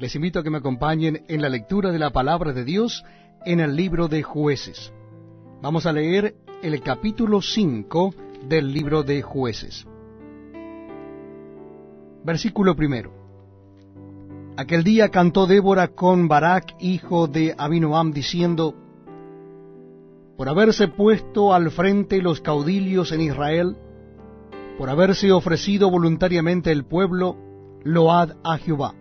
Les invito a que me acompañen en la lectura de la palabra de Dios en el libro de jueces. Vamos a leer el capítulo 5 del libro de jueces. Versículo primero. Aquel día cantó Débora con Barak, hijo de Abinoam, diciendo, Por haberse puesto al frente los caudillos en Israel, por haberse ofrecido voluntariamente el pueblo, load a Jehová.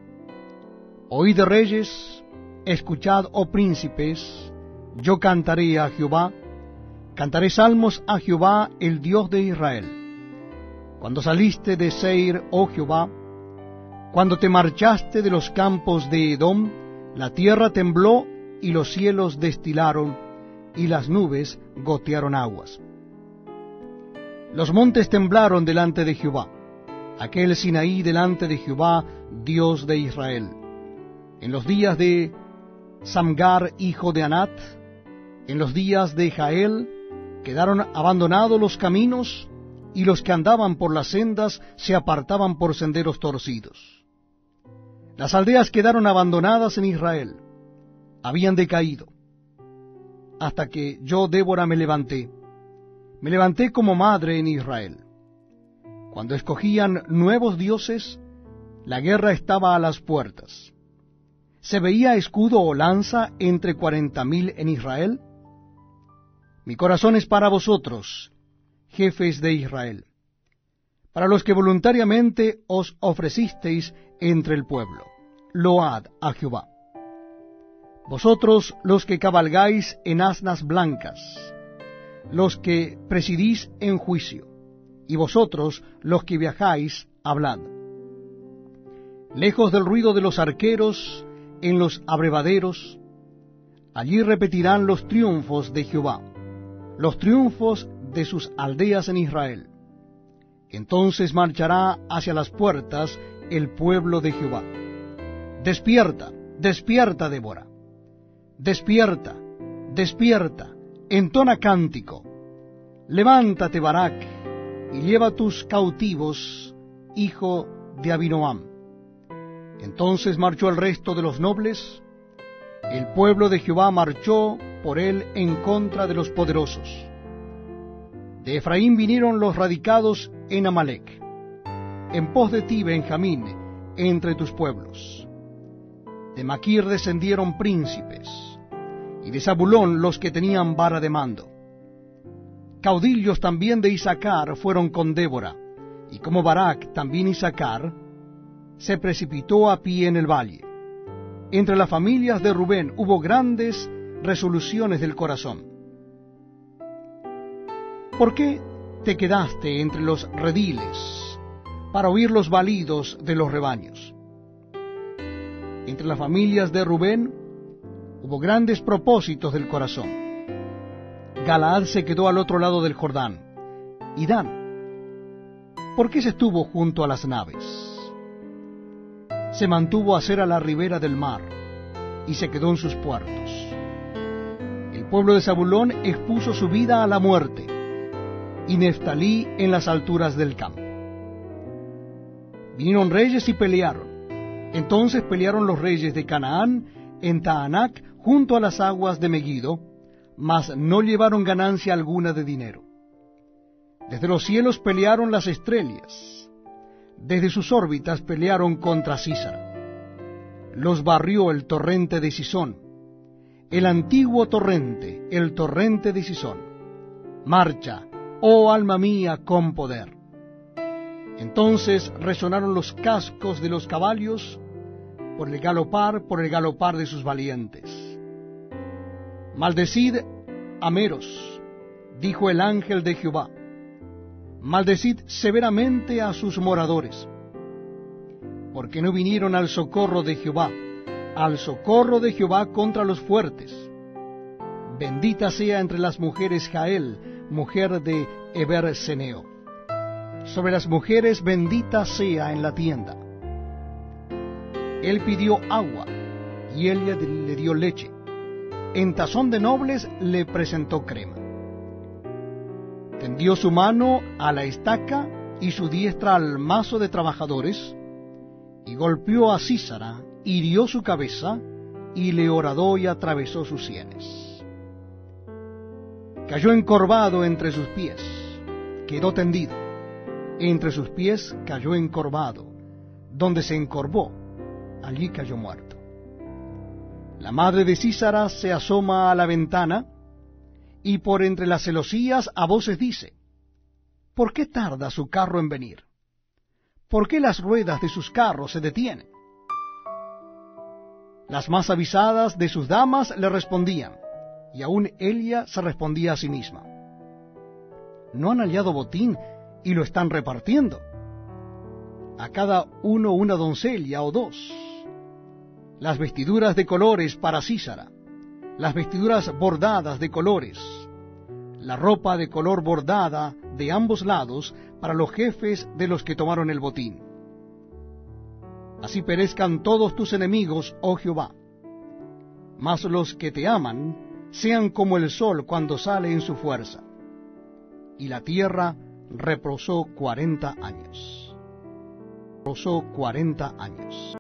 Oíd reyes, escuchad, oh príncipes, yo cantaré a Jehová, cantaré salmos a Jehová, el Dios de Israel. Cuando saliste de Seir, oh Jehová, cuando te marchaste de los campos de Edom, la tierra tembló y los cielos destilaron y las nubes gotearon aguas. Los montes temblaron delante de Jehová, aquel Sinaí delante de Jehová, Dios de Israel. En los días de Samgar, hijo de Anat, en los días de Jael, quedaron abandonados los caminos, y los que andaban por las sendas se apartaban por senderos torcidos. Las aldeas quedaron abandonadas en Israel, habían decaído, hasta que yo, Débora, me levanté. Me levanté como madre en Israel. Cuando escogían nuevos dioses, la guerra estaba a las puertas. ¿Se veía escudo o lanza entre cuarenta mil en Israel? Mi corazón es para vosotros, jefes de Israel, para los que voluntariamente os ofrecisteis entre el pueblo. Load a Jehová. Vosotros los que cabalgáis en asnas blancas, los que presidís en juicio, y vosotros los que viajáis, hablad. Lejos del ruido de los arqueros, en los abrevaderos, allí repetirán los triunfos de Jehová, los triunfos de sus aldeas en Israel. Entonces marchará hacia las puertas el pueblo de Jehová. Despierta, despierta, Débora. Despierta, despierta, entona cántico. Levántate, Barak, y lleva tus cautivos, hijo de Abinoam. Entonces marchó el resto de los nobles, el pueblo de Jehová marchó por él en contra de los poderosos. De Efraín vinieron los radicados en Amalek, en pos de ti, Benjamín, entre tus pueblos. De Maquir descendieron príncipes, y de Zabulón los que tenían vara de mando. Caudillos también de Isaacar fueron con Débora, y como Barak también Isaacar, se precipitó a pie en el valle. Entre las familias de Rubén hubo grandes resoluciones del corazón. ¿Por qué te quedaste entre los rediles para oír los balidos de los rebaños? Entre las familias de Rubén hubo grandes propósitos del corazón. Galaad se quedó al otro lado del Jordán. Y Dan, ¿por qué se estuvo junto a las naves? Se mantuvo a ser a la ribera del mar, y se quedó en sus puertos. El pueblo de Zabulón expuso su vida a la muerte, y Neftalí en las alturas del campo. Vinieron reyes y pelearon. Entonces pelearon los reyes de Canaán en Taanac junto a las aguas de Megiddo, mas no llevaron ganancia alguna de dinero. Desde los cielos pelearon las estrellas, desde sus órbitas pelearon contra Císara. Los barrió el torrente de Sisón, el antiguo torrente, el torrente de Sisón. Marcha, oh alma mía, con poder. Entonces resonaron los cascos de los caballos por el galopar, por el galopar de sus valientes. Maldecid a Meros, dijo el ángel de Jehová maldecid severamente a sus moradores, porque no vinieron al socorro de Jehová, al socorro de Jehová contra los fuertes. Bendita sea entre las mujeres Jael, mujer de Eberseneo. Sobre las mujeres bendita sea en la tienda. Él pidió agua, y él le dio leche. En tazón de nobles le presentó crema tendió su mano a la estaca y su diestra al mazo de trabajadores, y golpeó a Císara hirió su cabeza, y le horadó y atravesó sus sienes. Cayó encorvado entre sus pies, quedó tendido. Entre sus pies cayó encorvado, donde se encorvó, allí cayó muerto. La madre de Císara se asoma a la ventana, y por entre las celosías a voces dice, ¿Por qué tarda su carro en venir? ¿Por qué las ruedas de sus carros se detienen? Las más avisadas de sus damas le respondían, y aún ella se respondía a sí misma. No han hallado botín y lo están repartiendo. A cada uno una doncella o dos. Las vestiduras de colores para Císara, las vestiduras bordadas de colores, la ropa de color bordada de ambos lados para los jefes de los que tomaron el botín. Así perezcan todos tus enemigos, oh Jehová. Mas los que te aman sean como el sol cuando sale en su fuerza. Y la tierra reposó cuarenta años. Reposó cuarenta años.